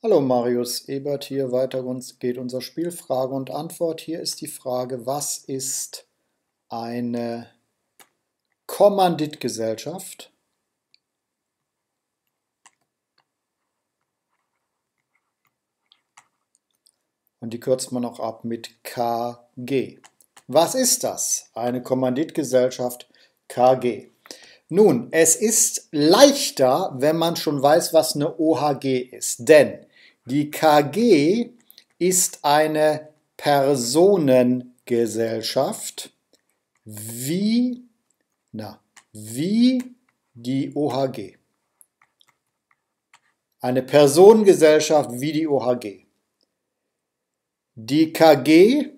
Hallo Marius Ebert hier, weiter geht unser Spiel Frage und Antwort. Hier ist die Frage, was ist eine Kommanditgesellschaft? Und die kürzt man auch ab mit KG. Was ist das? Eine Kommanditgesellschaft KG. Nun, es ist leichter, wenn man schon weiß, was eine OHG ist. Denn die KG ist eine Personengesellschaft wie, na, wie die OHG. Eine Personengesellschaft wie die OHG. Die KG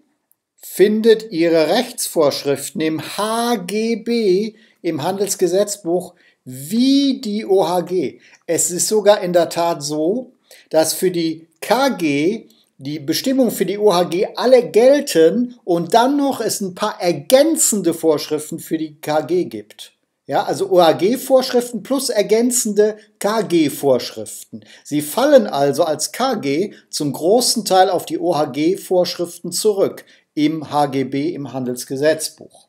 findet ihre Rechtsvorschriften im HGB, im Handelsgesetzbuch, wie die OHG. Es ist sogar in der Tat so, dass für die KG die Bestimmungen für die OHG alle gelten und dann noch es ein paar ergänzende Vorschriften für die KG gibt. Ja, also OHG-Vorschriften plus ergänzende KG-Vorschriften. Sie fallen also als KG zum großen Teil auf die OHG-Vorschriften zurück im HGB, im Handelsgesetzbuch.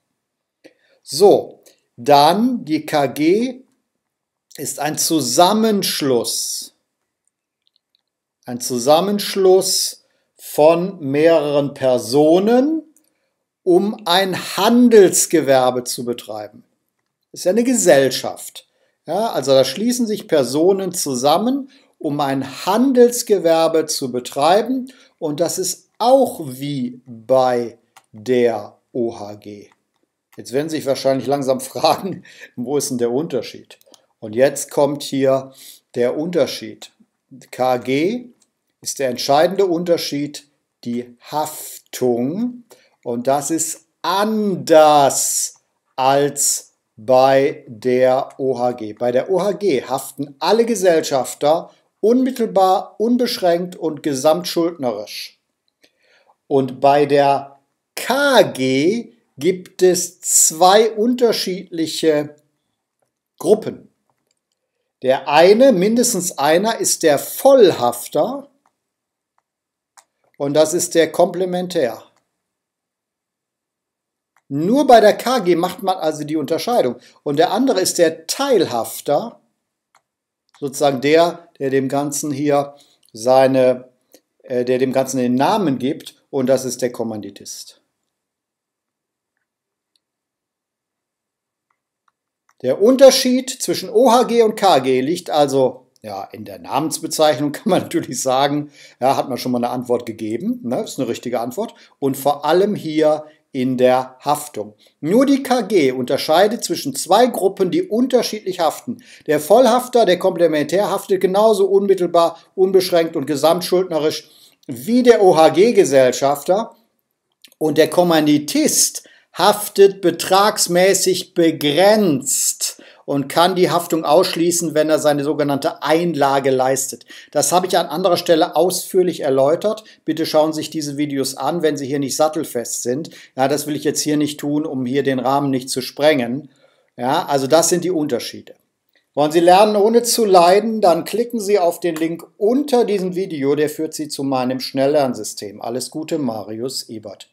So, dann die KG ist ein Zusammenschluss ein Zusammenschluss von mehreren Personen, um ein Handelsgewerbe zu betreiben. Das ist ja eine Gesellschaft. Ja, also da schließen sich Personen zusammen, um ein Handelsgewerbe zu betreiben und das ist auch wie bei der OHG. Jetzt werden Sie sich wahrscheinlich langsam fragen, wo ist denn der Unterschied? Und jetzt kommt hier der Unterschied. KG ist der entscheidende Unterschied die Haftung und das ist anders als bei der OHG. Bei der OHG haften alle Gesellschafter unmittelbar, unbeschränkt und gesamtschuldnerisch. Und bei der KG gibt es zwei unterschiedliche Gruppen. Der eine, mindestens einer, ist der Vollhafter und das ist der Komplementär. Nur bei der KG macht man also die Unterscheidung. Und der andere ist der Teilhafter, sozusagen der, der dem Ganzen hier seine, äh, der dem Ganzen den Namen gibt, und das ist der Kommanditist. Der Unterschied zwischen OHG und KG liegt also ja, in der Namensbezeichnung kann man natürlich sagen, ja, hat man schon mal eine Antwort gegeben, ne, ist eine richtige Antwort. Und vor allem hier in der Haftung. Nur die KG unterscheidet zwischen zwei Gruppen, die unterschiedlich haften. Der Vollhafter, der Komplementär haftet genauso unmittelbar, unbeschränkt und gesamtschuldnerisch wie der OHG-Gesellschafter. Und der Kommanditist haftet betragsmäßig begrenzt und kann die Haftung ausschließen, wenn er seine sogenannte Einlage leistet. Das habe ich an anderer Stelle ausführlich erläutert. Bitte schauen Sie sich diese Videos an, wenn Sie hier nicht sattelfest sind. Ja, das will ich jetzt hier nicht tun, um hier den Rahmen nicht zu sprengen. Ja, also das sind die Unterschiede. Wollen Sie lernen, ohne zu leiden, dann klicken Sie auf den Link unter diesem Video, der führt Sie zu meinem Schnelllernsystem. Alles Gute, Marius Ebert.